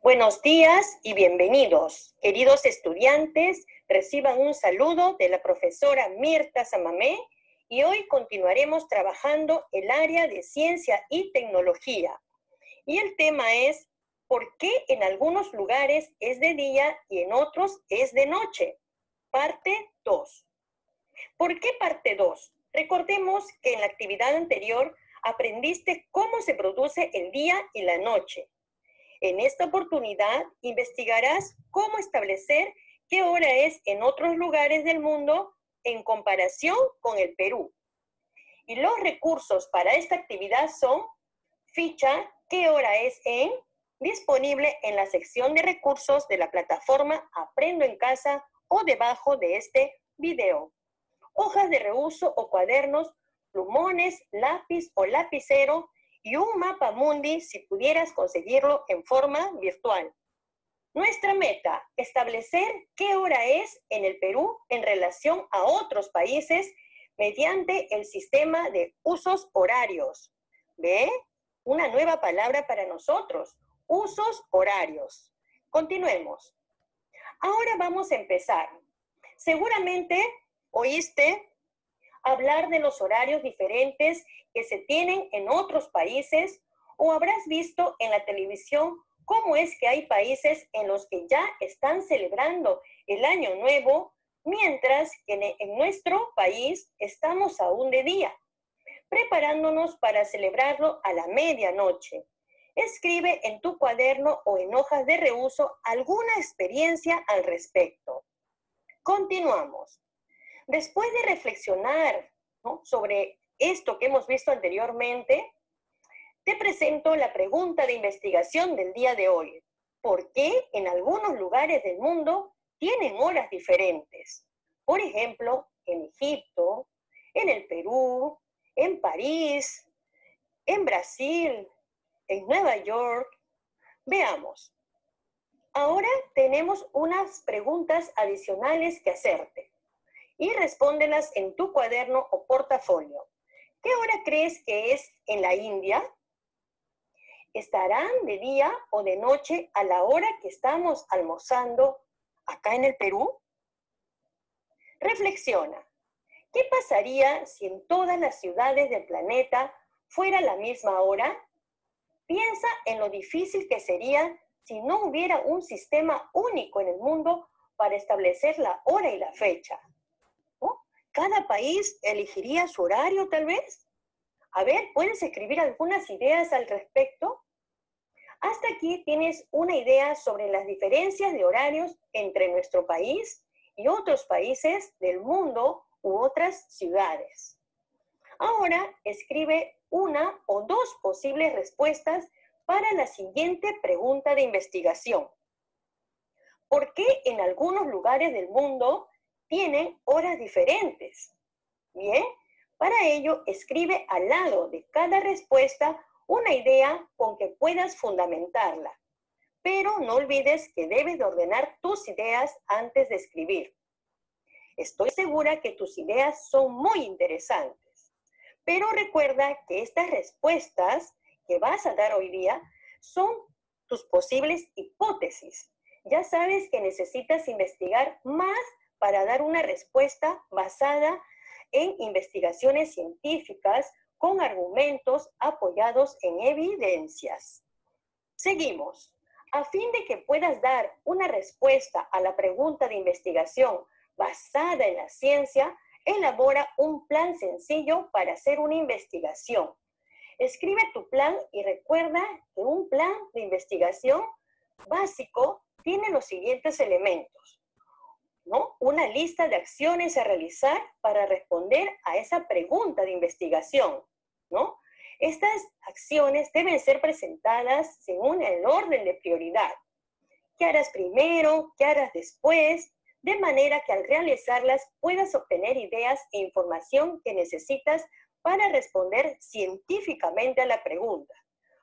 Buenos días y bienvenidos. Queridos estudiantes, reciban un saludo de la profesora Mirta Samamé y hoy continuaremos trabajando el área de ciencia y tecnología. Y el tema es ¿por qué en algunos lugares es de día y en otros es de noche? Parte 2. ¿Por qué parte 2? Recordemos que en la actividad anterior aprendiste cómo se produce el día y la noche. En esta oportunidad investigarás cómo establecer qué hora es en otros lugares del mundo en comparación con el Perú. Y los recursos para esta actividad son ficha qué hora es en, disponible en la sección de recursos de la plataforma Aprendo en casa o debajo de este video. Hojas de reuso o cuadernos, plumones, lápiz o lapicero y un mapa mundi si pudieras conseguirlo en forma virtual. Nuestra meta, establecer qué hora es en el Perú en relación a otros países mediante el sistema de usos horarios. ¿Ve? Una nueva palabra para nosotros, usos horarios. Continuemos. Ahora vamos a empezar. Seguramente oíste hablar de los horarios diferentes que se tienen en otros países o habrás visto en la televisión cómo es que hay países en los que ya están celebrando el año nuevo, mientras que en nuestro país estamos aún de día, preparándonos para celebrarlo a la medianoche. Escribe en tu cuaderno o en hojas de reuso alguna experiencia al respecto. Continuamos. Después de reflexionar sobre esto que hemos visto anteriormente, te presento la pregunta de investigación del día de hoy. ¿Por qué en algunos lugares del mundo tienen horas diferentes? Por ejemplo, en Egipto, en el Perú, en París, en Brasil, en Nueva York. Veamos. Ahora tenemos unas preguntas adicionales que hacerte y respóndelas en tu cuaderno o portafolio. ¿Qué hora crees que es en la India? ¿Estarán de día o de noche a la hora que estamos almorzando acá en el Perú? Reflexiona. ¿Qué pasaría si en todas las ciudades del planeta fuera la misma hora? Piensa en lo difícil que sería si no hubiera un sistema único en el mundo para establecer la hora y la fecha. ¿Cada país elegiría su horario tal vez? A ver, ¿puedes escribir algunas ideas al respecto? Hasta aquí tienes una idea sobre las diferencias de horarios entre nuestro país y otros países del mundo u otras ciudades. Ahora escribe una o dos posibles respuestas para la siguiente pregunta de investigación. ¿Por qué en algunos lugares del mundo tienen horas diferentes. Bien, para ello escribe al lado de cada respuesta una idea con que puedas fundamentarla. Pero no olvides que debes de ordenar tus ideas antes de escribir. Estoy segura que tus ideas son muy interesantes. Pero recuerda que estas respuestas que vas a dar hoy día son tus posibles hipótesis. Ya sabes que necesitas investigar más para dar una respuesta basada en investigaciones científicas con argumentos apoyados en evidencias. Seguimos. A fin de que puedas dar una respuesta a la pregunta de investigación basada en la ciencia, elabora un plan sencillo para hacer una investigación. Escribe tu plan y recuerda que un plan de investigación básico tiene los siguientes elementos. Una lista de acciones a realizar para responder a esa pregunta de investigación, ¿no? Estas acciones deben ser presentadas según el orden de prioridad. ¿Qué harás primero? ¿Qué harás después? De manera que al realizarlas puedas obtener ideas e información que necesitas para responder científicamente a la pregunta.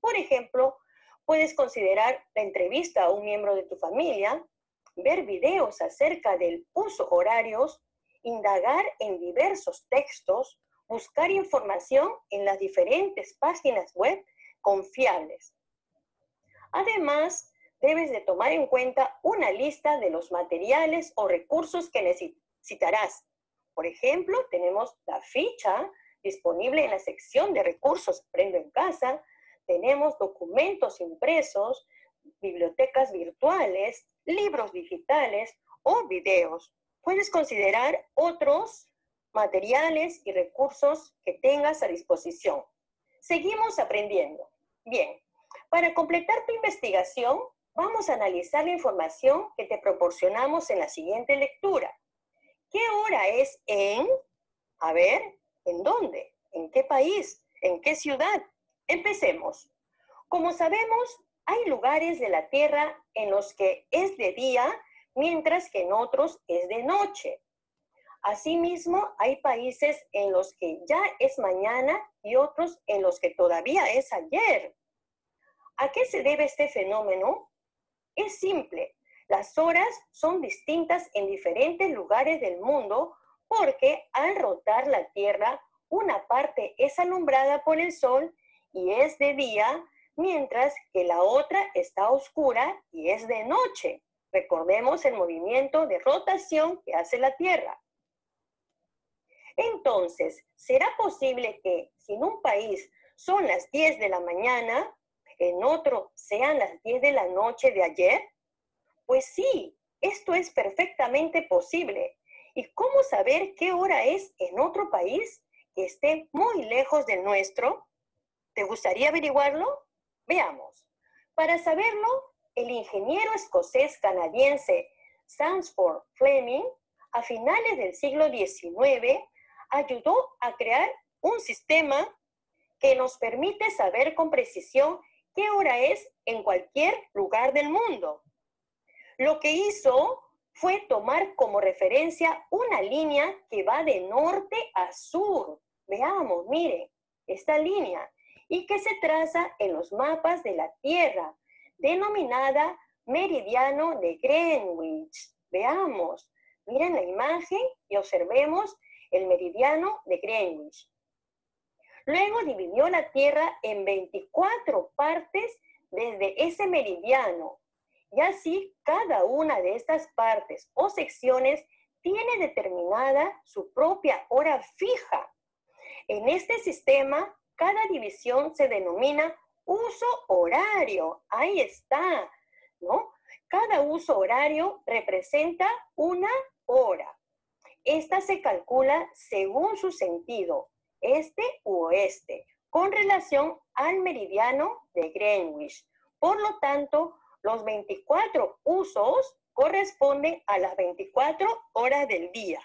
Por ejemplo, puedes considerar la entrevista a un miembro de tu familia, ver videos acerca del uso horarios, indagar en diversos textos, buscar información en las diferentes páginas web confiables. Además, debes de tomar en cuenta una lista de los materiales o recursos que necesitarás. Por ejemplo, tenemos la ficha disponible en la sección de recursos Aprendo en Casa, tenemos documentos impresos, bibliotecas virtuales, libros digitales o videos. Puedes considerar otros materiales y recursos que tengas a disposición. Seguimos aprendiendo. Bien, para completar tu investigación, vamos a analizar la información que te proporcionamos en la siguiente lectura. ¿Qué hora es en? A ver, ¿en dónde? ¿En qué país? ¿En qué ciudad? Empecemos. Como sabemos, hay lugares de la Tierra en los que es de día, mientras que en otros es de noche. Asimismo, hay países en los que ya es mañana y otros en los que todavía es ayer. ¿A qué se debe este fenómeno? Es simple. Las horas son distintas en diferentes lugares del mundo porque al rotar la Tierra, una parte es alumbrada por el Sol y es de día, mientras que la otra está oscura y es de noche. Recordemos el movimiento de rotación que hace la Tierra. Entonces, ¿será posible que si en un país son las 10 de la mañana, en otro sean las 10 de la noche de ayer? Pues sí, esto es perfectamente posible. ¿Y cómo saber qué hora es en otro país que esté muy lejos del nuestro? ¿Te gustaría averiguarlo? Veamos. Para saberlo, el ingeniero escocés canadiense Sansford Fleming, a finales del siglo XIX, ayudó a crear un sistema que nos permite saber con precisión qué hora es en cualquier lugar del mundo. Lo que hizo fue tomar como referencia una línea que va de norte a sur. Veamos, mire, esta línea, y que se traza en los mapas de la Tierra, denominada meridiano de Greenwich. Veamos, miren la imagen y observemos el meridiano de Greenwich. Luego dividió la Tierra en 24 partes desde ese meridiano y así cada una de estas partes o secciones tiene determinada su propia hora fija. En este sistema, cada división se denomina uso horario. Ahí está, ¿no? Cada uso horario representa una hora. Esta se calcula según su sentido, este u oeste, con relación al meridiano de Greenwich. Por lo tanto, los 24 usos corresponden a las 24 horas del día.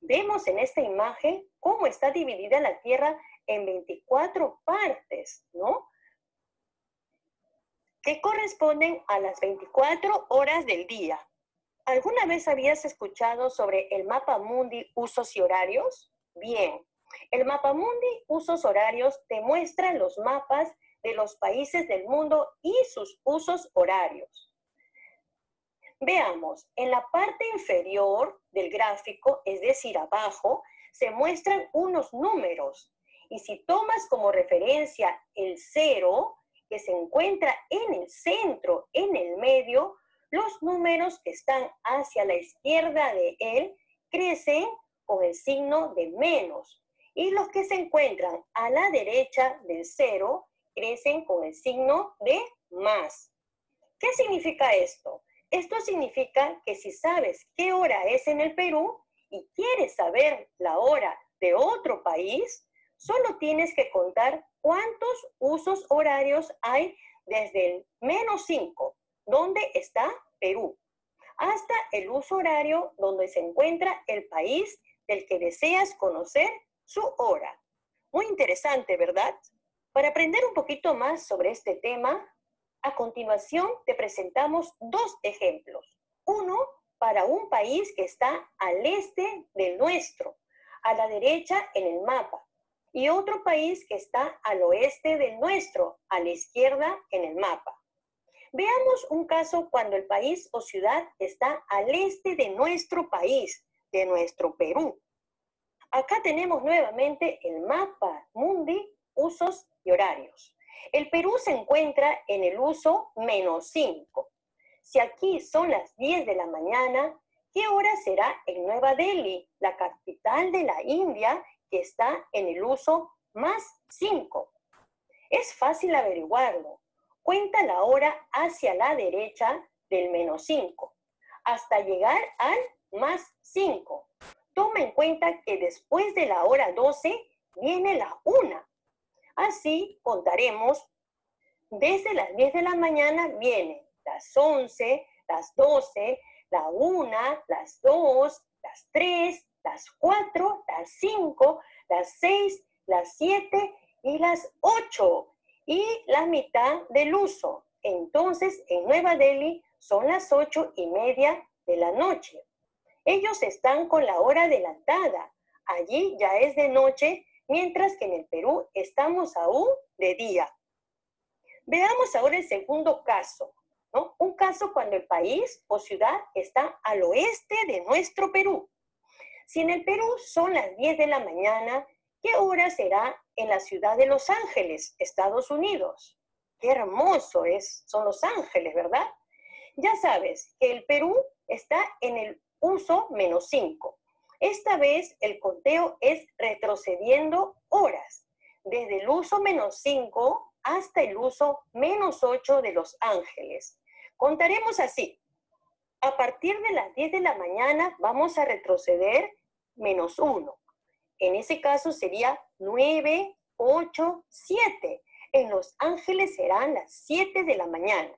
Vemos en esta imagen cómo está dividida la Tierra en 24 partes, ¿no? Que corresponden a las 24 horas del día. ¿Alguna vez habías escuchado sobre el mapa mundi usos y horarios? Bien, el mapa mundi usos horarios te muestra los mapas de los países del mundo y sus usos horarios. Veamos, en la parte inferior del gráfico, es decir, abajo, se muestran unos números. Y si tomas como referencia el cero, que se encuentra en el centro, en el medio, los números que están hacia la izquierda de él crecen con el signo de menos y los que se encuentran a la derecha del cero crecen con el signo de más. ¿Qué significa esto? Esto significa que si sabes qué hora es en el Perú y quieres saber la hora de otro país, solo tienes que contar cuántos usos horarios hay desde el menos 5, donde está Perú, hasta el uso horario donde se encuentra el país del que deseas conocer su hora. Muy interesante, ¿verdad? Para aprender un poquito más sobre este tema, a continuación te presentamos dos ejemplos. Uno para un país que está al este del nuestro, a la derecha en el mapa, y otro país que está al oeste del nuestro, a la izquierda en el mapa. Veamos un caso cuando el país o ciudad está al este de nuestro país, de nuestro Perú. Acá tenemos nuevamente el mapa mundi, usos y horarios. El Perú se encuentra en el uso menos 5. Si aquí son las 10 de la mañana, ¿qué hora será en Nueva Delhi, la capital de la India, que está en el uso más 5? Es fácil averiguarlo. Cuenta la hora hacia la derecha del menos 5 hasta llegar al más 5. Toma en cuenta que después de la hora 12 viene la 1. Así contaremos, desde las 10 de la mañana vienen las 11, las 12, la 1, las 2, las 3, las 4, las 5, las 6, las 7 y las 8 y la mitad del uso. Entonces, en Nueva Delhi son las ocho y media de la noche. Ellos están con la hora adelantada. Allí ya es de noche, mientras que en el Perú estamos aún de día. Veamos ahora el segundo caso, ¿no? Un caso cuando el país o ciudad está al oeste de nuestro Perú. Si en el Perú son las 10 de la mañana, ¿qué hora será en la ciudad de Los Ángeles, Estados Unidos? Qué hermoso es, son Los Ángeles, ¿verdad? Ya sabes que el Perú está en el uso menos 5. Esta vez el conteo es retrocediendo horas, desde el uso menos 5 hasta el uso menos 8 de Los Ángeles. Contaremos así. A partir de las 10 de la mañana vamos a retroceder menos 1. En ese caso sería 9, 8, 7. En Los Ángeles serán las 7 de la mañana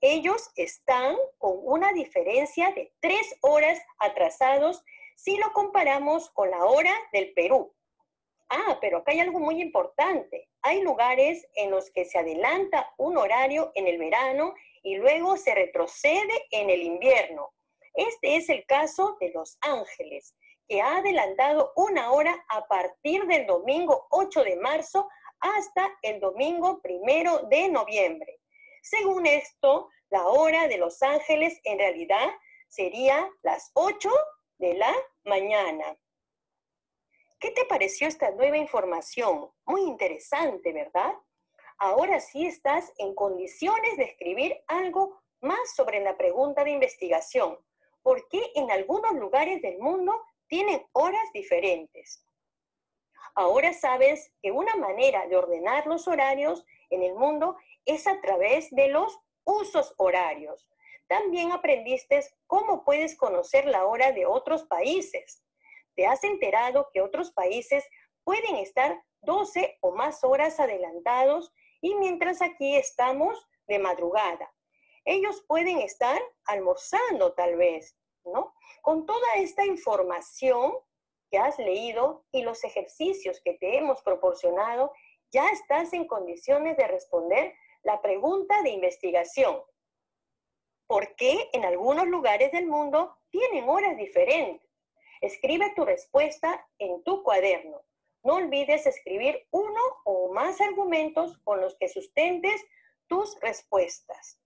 ellos están con una diferencia de tres horas atrasados si lo comparamos con la hora del Perú. Ah, pero acá hay algo muy importante. Hay lugares en los que se adelanta un horario en el verano y luego se retrocede en el invierno. Este es el caso de Los Ángeles, que ha adelantado una hora a partir del domingo 8 de marzo hasta el domingo 1 de noviembre. Según esto, la hora de Los Ángeles en realidad sería las 8 de la mañana. ¿Qué te pareció esta nueva información? Muy interesante, ¿verdad? Ahora sí estás en condiciones de escribir algo más sobre la pregunta de investigación. ¿Por qué en algunos lugares del mundo tienen horas diferentes? Ahora sabes que una manera de ordenar los horarios en el mundo es a través de los usos horarios. También aprendiste cómo puedes conocer la hora de otros países. Te has enterado que otros países pueden estar 12 o más horas adelantados y mientras aquí estamos de madrugada. Ellos pueden estar almorzando tal vez, ¿no? Con toda esta información que has leído y los ejercicios que te hemos proporcionado, ya estás en condiciones de responder la pregunta de investigación. ¿Por qué en algunos lugares del mundo tienen horas diferentes? Escribe tu respuesta en tu cuaderno. No olvides escribir uno o más argumentos con los que sustentes tus respuestas.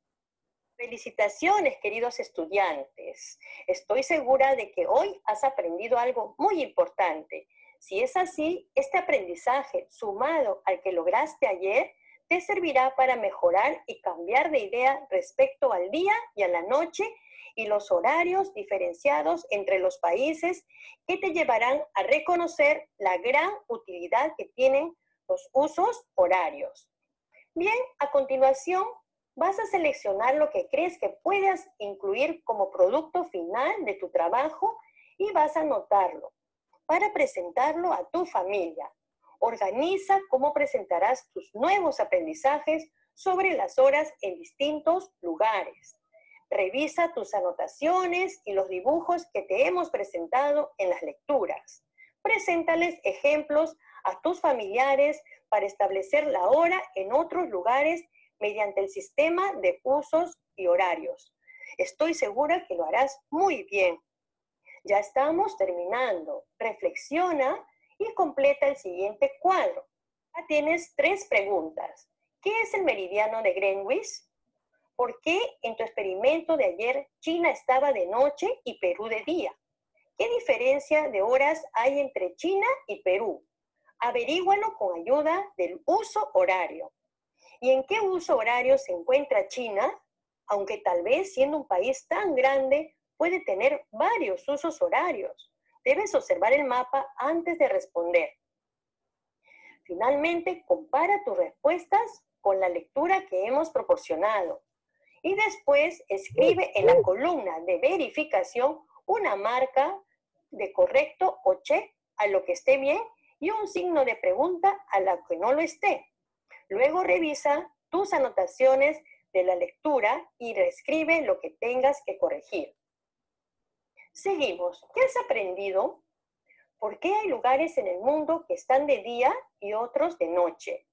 Felicitaciones, queridos estudiantes. Estoy segura de que hoy has aprendido algo muy importante. Si es así, este aprendizaje, sumado al que lograste ayer, te servirá para mejorar y cambiar de idea respecto al día y a la noche y los horarios diferenciados entre los países que te llevarán a reconocer la gran utilidad que tienen los usos horarios. Bien, a continuación vas a seleccionar lo que crees que puedas incluir como producto final de tu trabajo y vas a anotarlo para presentarlo a tu familia. Organiza cómo presentarás tus nuevos aprendizajes sobre las horas en distintos lugares. Revisa tus anotaciones y los dibujos que te hemos presentado en las lecturas. Preséntales ejemplos a tus familiares para establecer la hora en otros lugares mediante el sistema de usos y horarios. Estoy segura que lo harás muy bien. Ya estamos terminando. Reflexiona y completa el siguiente cuadro. Ya tienes tres preguntas. ¿Qué es el meridiano de Greenwich? ¿Por qué en tu experimento de ayer China estaba de noche y Perú de día? ¿Qué diferencia de horas hay entre China y Perú? Averígualo con ayuda del uso horario. ¿Y en qué uso horario se encuentra China? Aunque tal vez siendo un país tan grande puede tener varios usos horarios. Debes observar el mapa antes de responder. Finalmente, compara tus respuestas con la lectura que hemos proporcionado. Y después escribe en la columna de verificación una marca de correcto o check a lo que esté bien y un signo de pregunta a la que no lo esté. Luego revisa tus anotaciones de la lectura y reescribe lo que tengas que corregir. Seguimos. ¿Qué has aprendido? ¿Por qué hay lugares en el mundo que están de día y otros de noche?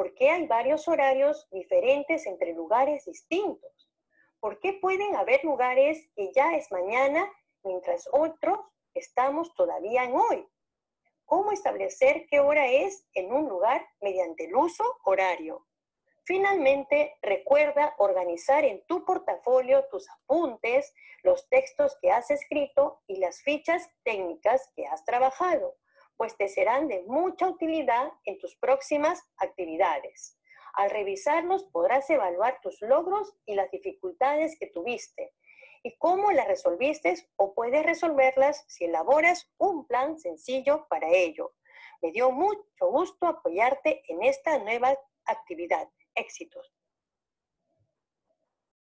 ¿Por qué hay varios horarios diferentes entre lugares distintos? ¿Por qué pueden haber lugares que ya es mañana mientras otros estamos todavía en hoy? ¿Cómo establecer qué hora es en un lugar mediante el uso horario? Finalmente, recuerda organizar en tu portafolio tus apuntes, los textos que has escrito y las fichas técnicas que has trabajado, pues te serán de mucha utilidad en tus próximas actividades. Al revisarlos podrás evaluar tus logros y las dificultades que tuviste y cómo las resolviste o puedes resolverlas si elaboras un plan sencillo para ello. Me dio mucho gusto apoyarte en esta nueva actividad éxitos.